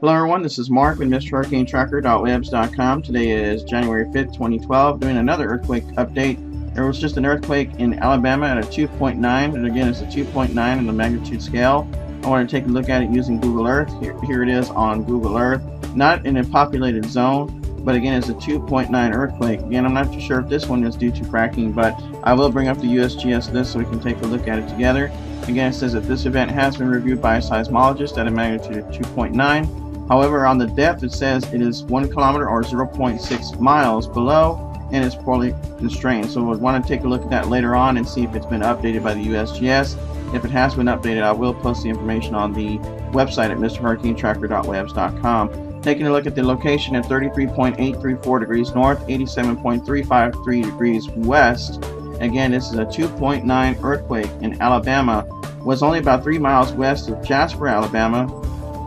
Hello everyone, this is Mark with MrHurricaneTracker.webs.com. Today is January 5th, 2012, doing another earthquake update. There was just an earthquake in Alabama at a 2.9, and again it's a 2.9 in the magnitude scale. I want to take a look at it using Google Earth. Here, here it is on Google Earth. Not in a populated zone, but again it's a 2.9 earthquake. Again, I'm not too sure if this one is due to fracking, but I will bring up the USGS list so we can take a look at it together. Again, it says that this event has been reviewed by a seismologist at a magnitude of 2.9. However, on the depth, it says it is 1 kilometer or 0.6 miles below and it's poorly constrained. So we'll want to take a look at that later on and see if it's been updated by the USGS. If it has been updated, I will post the information on the website at mrhurricanetracker.webs.com. Taking a look at the location at 33.834 degrees north, 87.353 degrees west. Again, this is a 2.9 earthquake in Alabama. Was only about three miles west of Jasper, Alabama,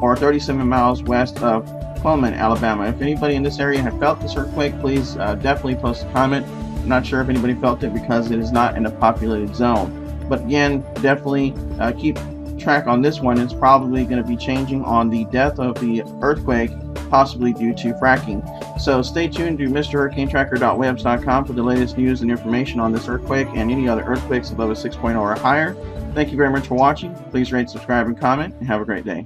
or 37 miles west of Cullman, Alabama. If anybody in this area had felt this earthquake, please uh, definitely post a comment. I'm not sure if anybody felt it because it is not in a populated zone. But again, definitely uh, keep track on this one. It's probably going to be changing on the death of the earthquake, possibly due to fracking. So stay tuned to MrHurricaneTracker.webs.com for the latest news and information on this earthquake and any other earthquakes above a 6.0 or higher. Thank you very much for watching. Please rate, subscribe, and comment, and have a great day.